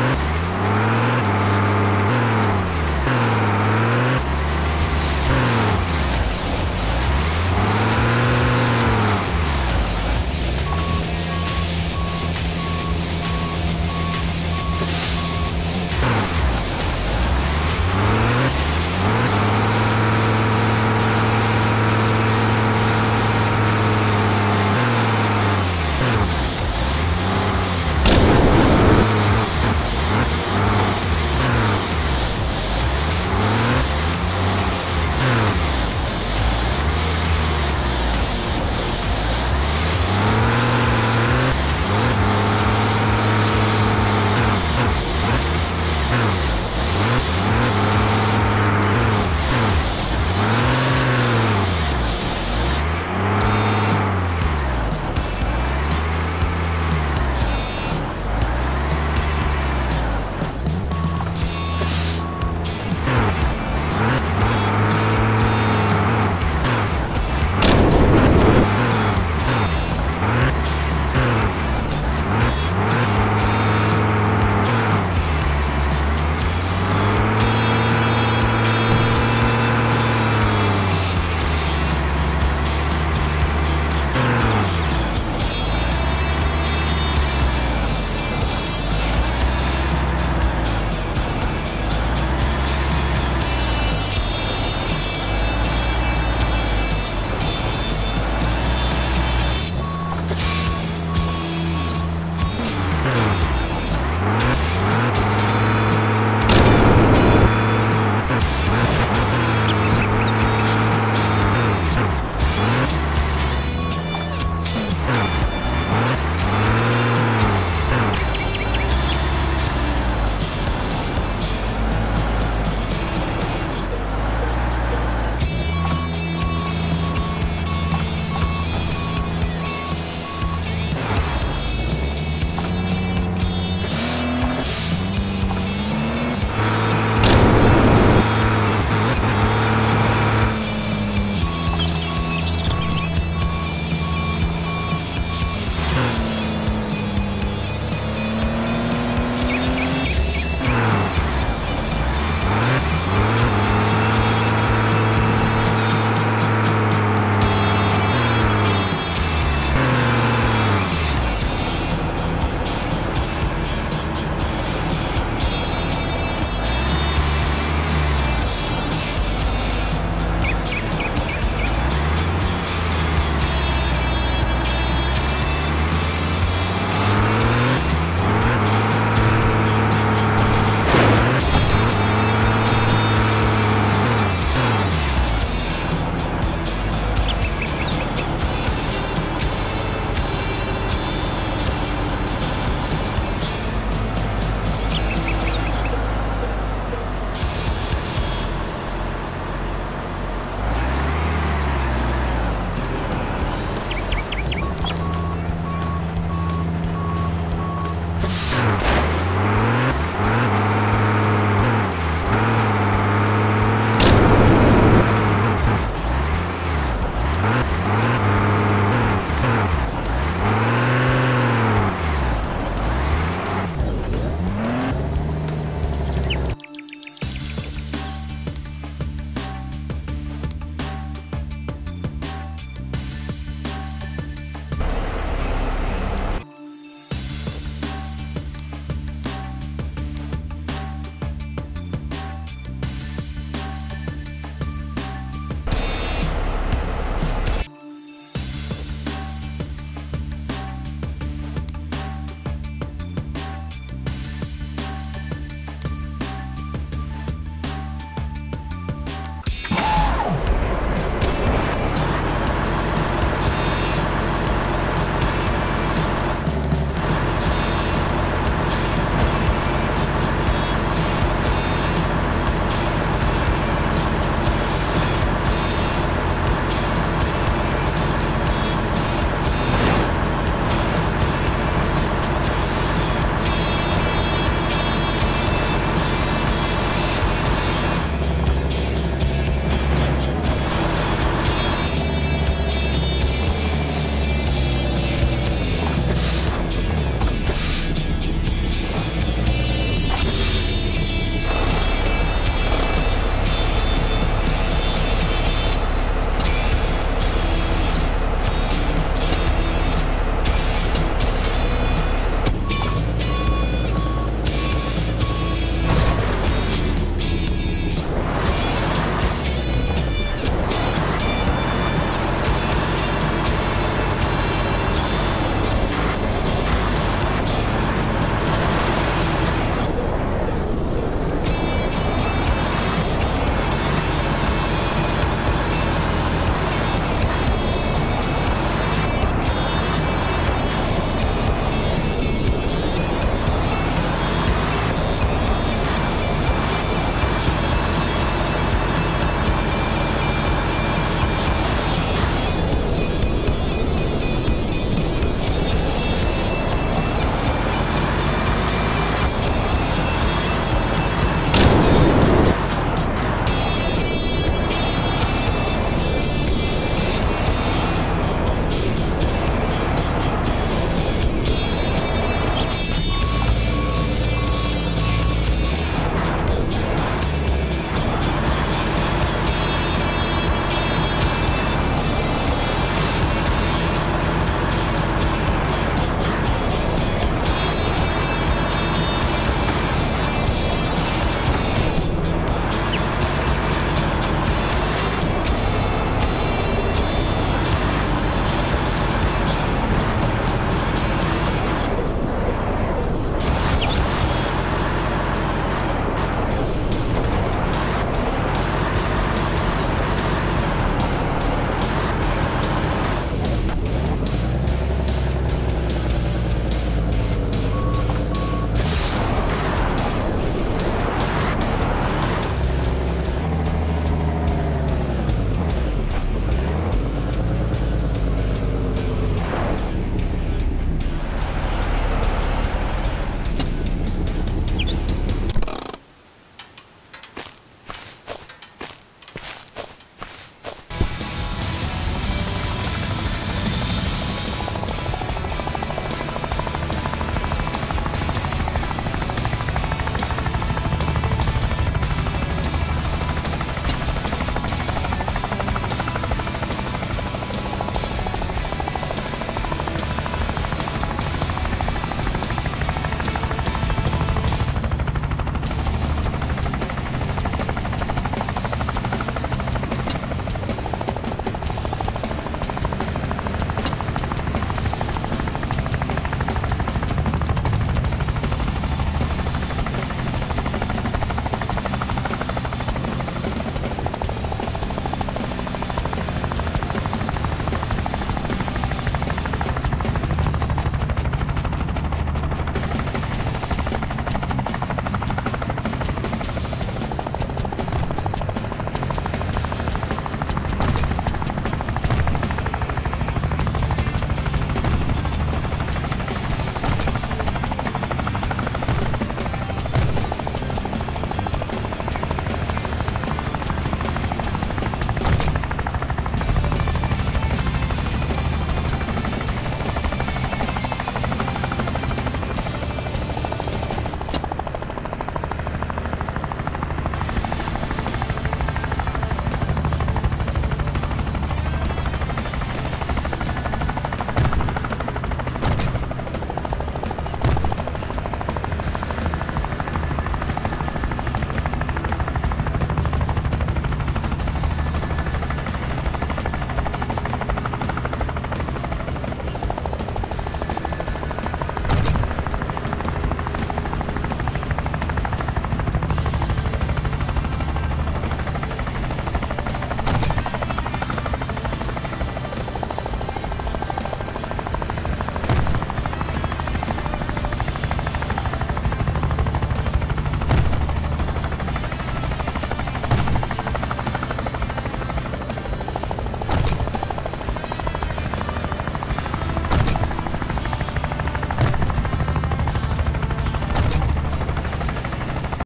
Bye.